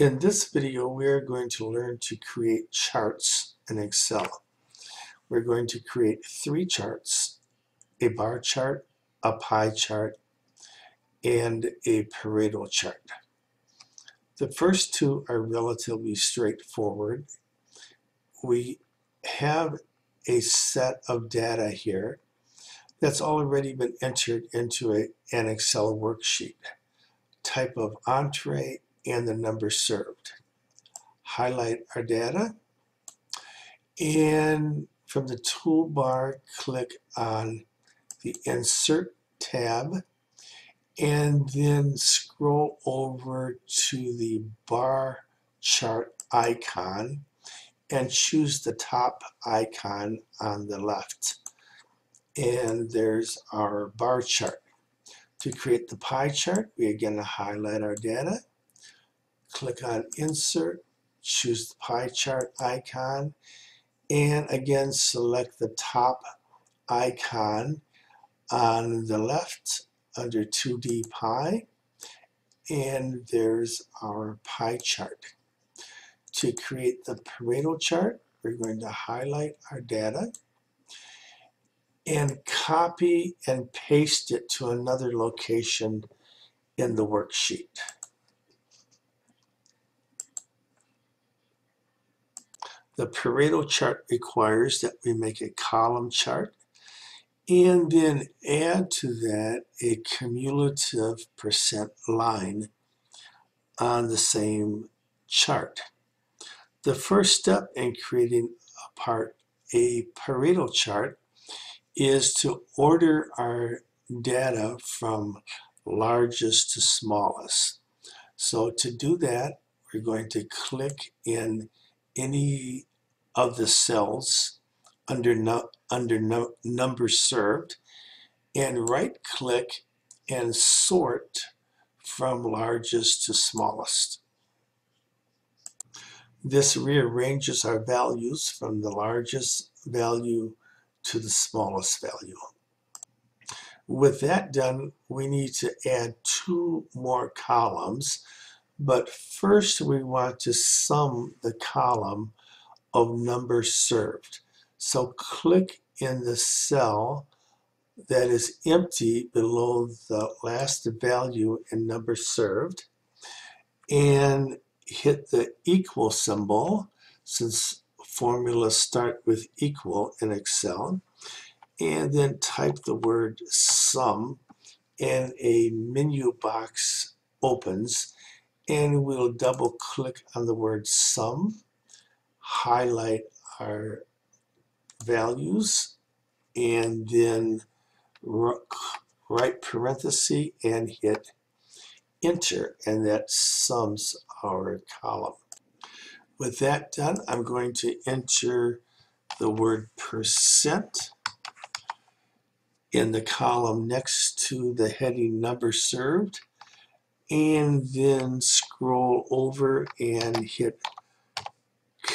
In this video, we're going to learn to create charts in Excel. We're going to create three charts, a bar chart, a pie chart, and a Pareto chart. The first two are relatively straightforward. We have a set of data here that's already been entered into a, an Excel worksheet. Type of entree and the number served. Highlight our data and from the toolbar click on the Insert tab and then scroll over to the bar chart icon and choose the top icon on the left. And there's our bar chart. To create the pie chart, we again highlight our data, click on Insert, choose the pie chart icon, and again select the top icon on the left under 2D pie, and there's our pie chart. To create the Pareto chart, we're going to highlight our data and copy and paste it to another location in the worksheet. The Pareto chart requires that we make a column chart and then add to that a cumulative percent line on the same chart. The first step in creating a part a Pareto chart is to order our data from largest to smallest. So to do that, we're going to click in any of the cells under, no, under no, number served and right click and sort from largest to smallest. This rearranges our values from the largest value to the smallest value. With that done, we need to add two more columns, but first we want to sum the column of numbers served. So click in the cell that is empty below the last value in number served and hit the equal symbol since formulas start with equal in Excel and then type the word sum and a menu box opens and we'll double click on the word sum highlight our values and then right parenthesis and hit enter and that sums our column. With that done, I'm going to enter the word percent in the column next to the heading number served and then scroll over and hit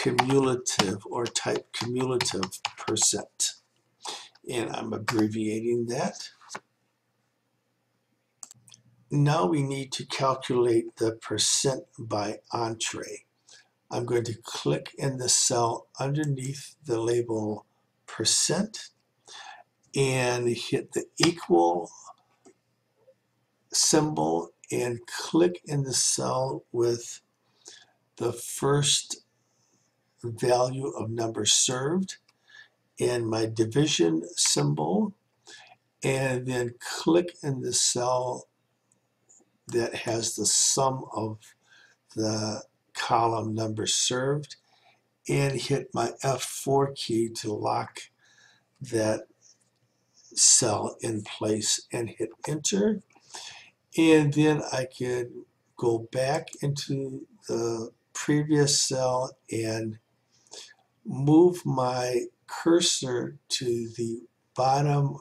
cumulative or type cumulative percent. And I'm abbreviating that. Now we need to calculate the percent by entree. I'm going to click in the cell underneath the label percent and hit the equal symbol and click in the cell with the first value of number served and my division symbol and then click in the cell that has the sum of the column number served and hit my F4 key to lock that cell in place and hit enter. And then I could go back into the previous cell and move my cursor to the bottom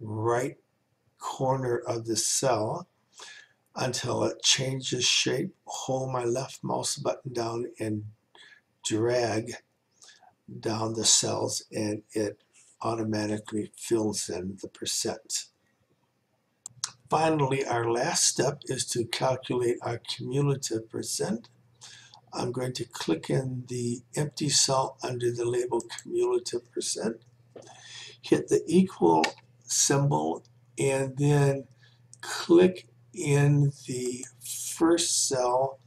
right corner of the cell until it changes shape. Hold my left mouse button down and drag down the cells and it automatically fills in the percent. Finally, our last step is to calculate our cumulative percent. I'm going to click in the empty cell under the label cumulative percent, hit the equal symbol, and then click in the first cell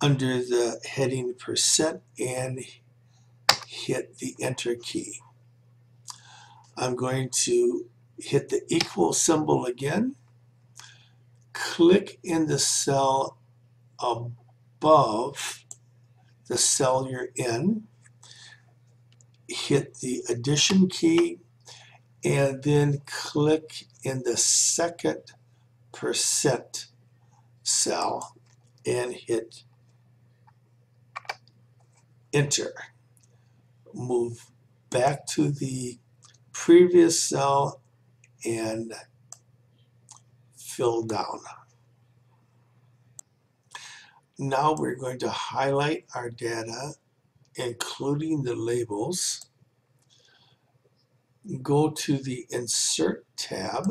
under the heading percent and hit the enter key. I'm going to hit the equal symbol again, click in the cell above the cell you're in, hit the addition key, and then click in the second percent cell and hit enter. Move back to the previous cell and fill down. Now we're going to highlight our data, including the labels. Go to the Insert tab,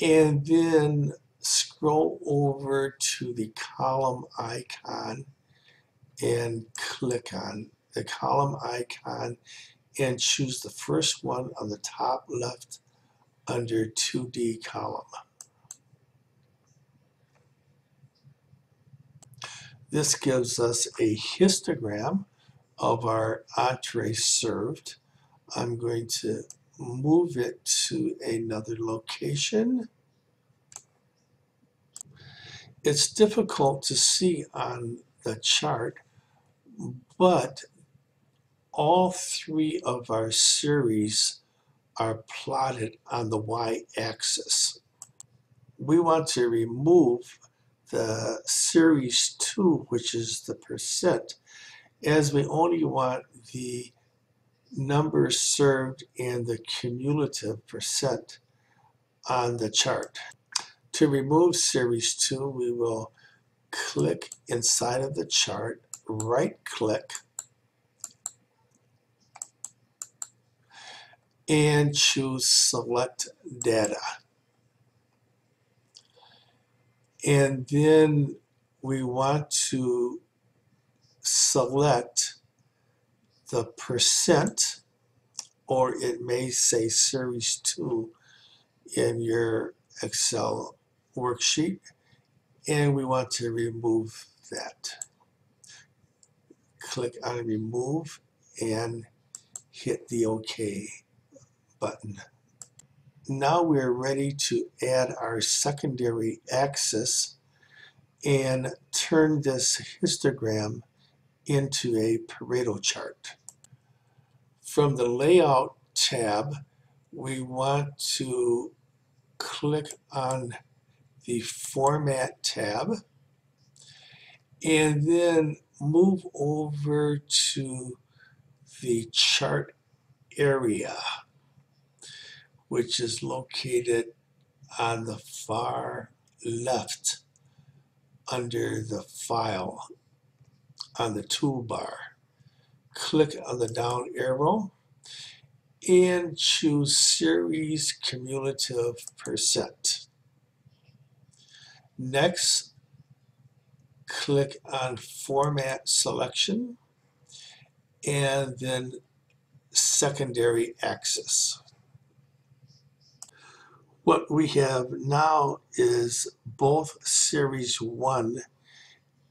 and then scroll over to the column icon and click on the column icon and choose the first one on the top left under 2D column. This gives us a histogram of our entree served. I'm going to move it to another location. It's difficult to see on the chart, but all three of our series are plotted on the y-axis. We want to remove the series 2, which is the percent, as we only want the numbers served and the cumulative percent on the chart. To remove series 2, we will click inside of the chart, right click, and choose select data. And then we want to select the percent, or it may say series 2 in your Excel worksheet, and we want to remove that. Click on remove and hit the OK button. Now we're ready to add our secondary axis and turn this histogram into a Pareto chart. From the Layout tab, we want to click on the Format tab and then move over to the chart area which is located on the far left under the file on the toolbar. Click on the down arrow and choose series cumulative percent. Next, click on format selection and then secondary axis. What we have now is both Series 1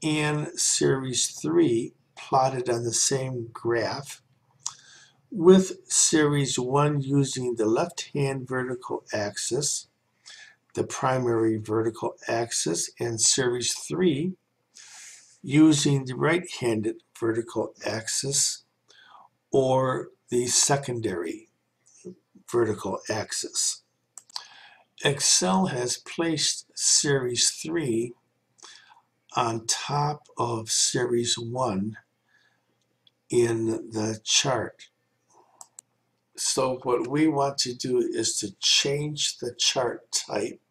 and Series 3 plotted on the same graph, with Series 1 using the left-hand vertical axis, the primary vertical axis, and Series 3 using the right-handed vertical axis or the secondary vertical axis. Excel has placed Series 3 on top of Series 1 in the chart. So what we want to do is to change the chart type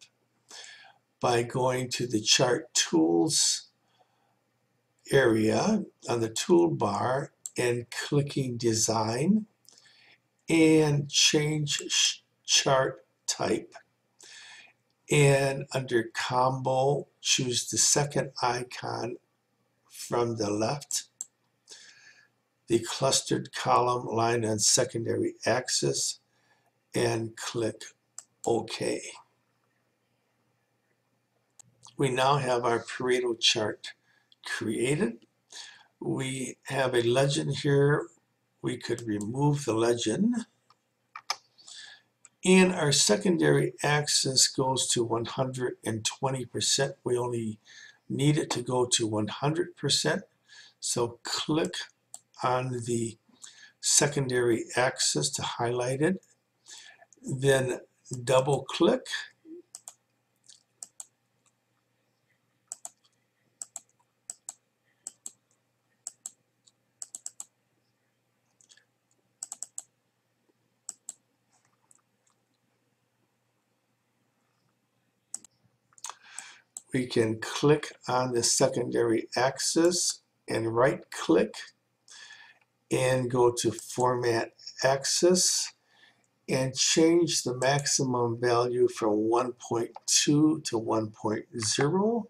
by going to the Chart Tools area on the toolbar and clicking Design and change chart type and under combo choose the second icon from the left, the clustered column line on secondary axis, and click OK. We now have our Pareto chart created. We have a legend here. We could remove the legend. And our secondary axis goes to 120%. We only need it to go to 100%. So click on the secondary axis to highlight it. Then double click we can click on the secondary axis and right click and go to format axis and change the maximum value from 1.2 to 1.0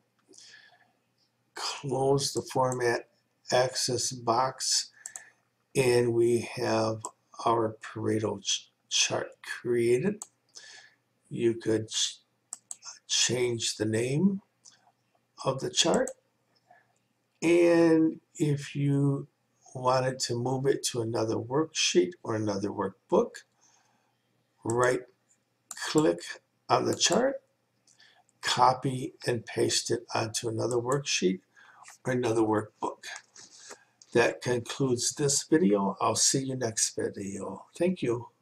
close the format axis box and we have our Pareto ch chart created. You could ch change the name of the chart. And if you wanted to move it to another worksheet or another workbook, right click on the chart, copy and paste it onto another worksheet or another workbook. That concludes this video. I'll see you next video. Thank you.